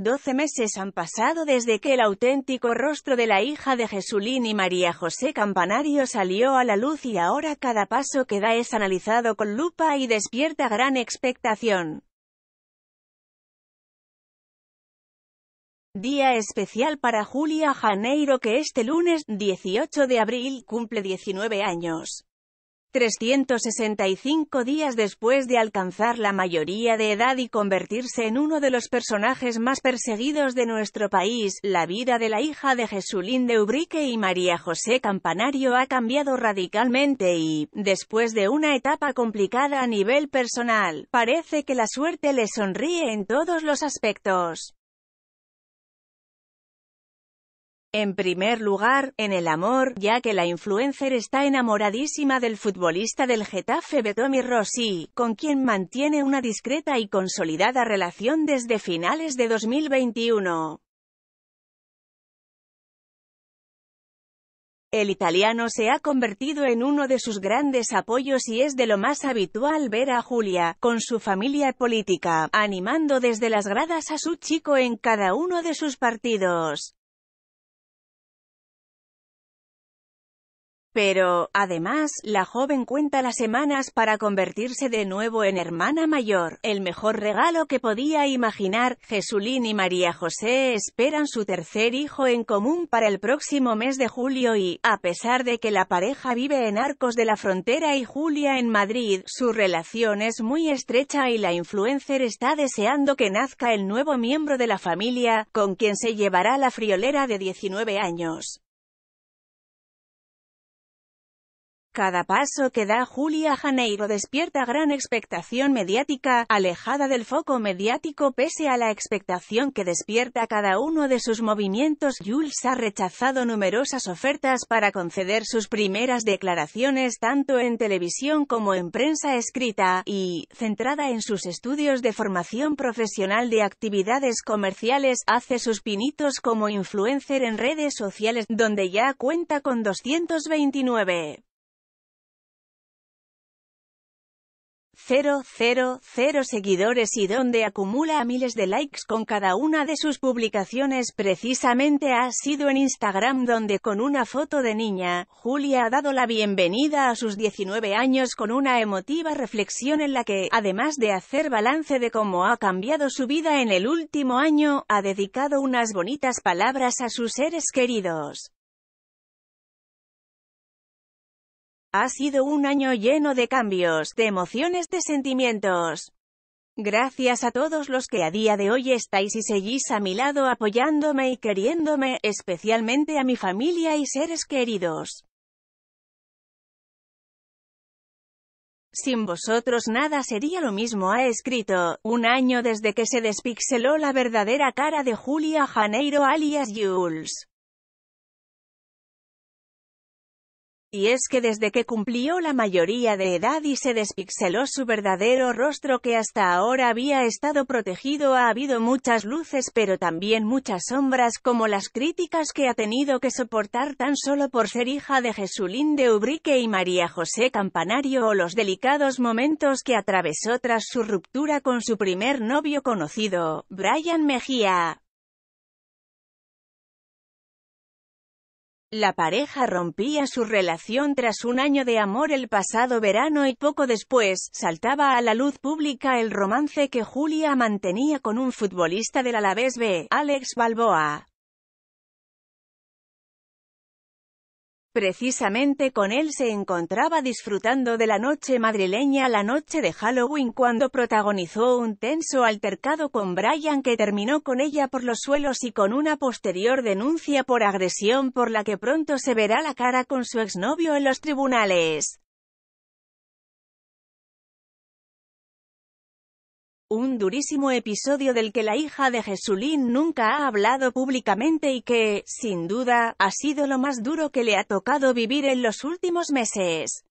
Doce meses han pasado desde que el auténtico rostro de la hija de Jesulín y María José Campanario salió a la luz y ahora cada paso que da es analizado con lupa y despierta gran expectación. Día especial para Julia Janeiro que este lunes, 18 de abril, cumple 19 años. 365 días después de alcanzar la mayoría de edad y convertirse en uno de los personajes más perseguidos de nuestro país, la vida de la hija de Jesulín de Ubrique y María José Campanario ha cambiado radicalmente y, después de una etapa complicada a nivel personal, parece que la suerte le sonríe en todos los aspectos. En primer lugar, en el amor, ya que la influencer está enamoradísima del futbolista del Getafe Betomi Rossi, con quien mantiene una discreta y consolidada relación desde finales de 2021. El italiano se ha convertido en uno de sus grandes apoyos y es de lo más habitual ver a Julia, con su familia política, animando desde las gradas a su chico en cada uno de sus partidos. Pero, además, la joven cuenta las semanas para convertirse de nuevo en hermana mayor, el mejor regalo que podía imaginar. Jesulín y María José esperan su tercer hijo en común para el próximo mes de julio y, a pesar de que la pareja vive en Arcos de la Frontera y Julia en Madrid, su relación es muy estrecha y la influencer está deseando que nazca el nuevo miembro de la familia, con quien se llevará la friolera de 19 años. Cada paso que da Julia Janeiro despierta gran expectación mediática, alejada del foco mediático pese a la expectación que despierta cada uno de sus movimientos. Jules ha rechazado numerosas ofertas para conceder sus primeras declaraciones tanto en televisión como en prensa escrita, y, centrada en sus estudios de formación profesional de actividades comerciales, hace sus pinitos como influencer en redes sociales, donde ya cuenta con 229. 000 seguidores y donde acumula miles de likes con cada una de sus publicaciones precisamente ha sido en Instagram donde con una foto de niña, Julia ha dado la bienvenida a sus 19 años con una emotiva reflexión en la que, además de hacer balance de cómo ha cambiado su vida en el último año, ha dedicado unas bonitas palabras a sus seres queridos. Ha sido un año lleno de cambios, de emociones, de sentimientos. Gracias a todos los que a día de hoy estáis y seguís a mi lado apoyándome y queriéndome, especialmente a mi familia y seres queridos. Sin vosotros nada sería lo mismo ha escrito, un año desde que se despixeló la verdadera cara de Julia Janeiro alias Jules. Y es que desde que cumplió la mayoría de edad y se despixeló su verdadero rostro que hasta ahora había estado protegido ha habido muchas luces pero también muchas sombras como las críticas que ha tenido que soportar tan solo por ser hija de Jesulín de Ubrique y María José Campanario o los delicados momentos que atravesó tras su ruptura con su primer novio conocido, Brian Mejía. La pareja rompía su relación tras un año de amor el pasado verano y poco después, saltaba a la luz pública el romance que Julia mantenía con un futbolista del Alavés B, Alex Balboa. Precisamente con él se encontraba disfrutando de la noche madrileña la noche de Halloween cuando protagonizó un tenso altercado con Brian que terminó con ella por los suelos y con una posterior denuncia por agresión por la que pronto se verá la cara con su exnovio en los tribunales. Un durísimo episodio del que la hija de Jesulín nunca ha hablado públicamente y que, sin duda, ha sido lo más duro que le ha tocado vivir en los últimos meses.